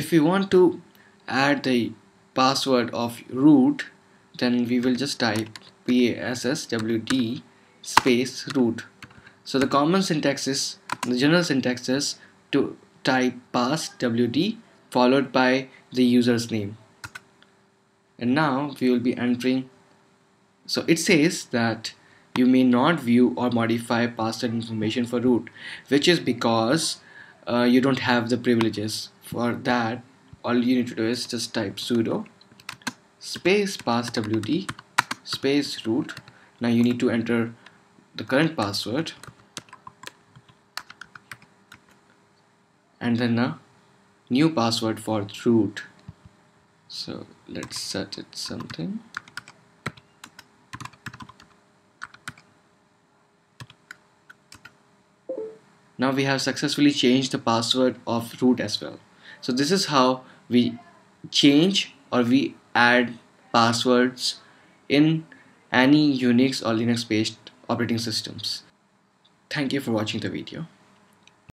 if we want to add the password of root then we will just type passwd space root. So the common syntax is the general syntax is to type passwd followed by the user's name. And now we will be entering. So it says that you may not view or modify password information for root which is because uh, you don't have the privileges for that all you need to do is just type sudo space passwd space root. Now you need to enter the current password. And then a new password for root. So let's set it something. Now we have successfully changed the password of root as well so this is how we change or we add passwords in any Unix or Linux based operating systems. Thank you for watching the video.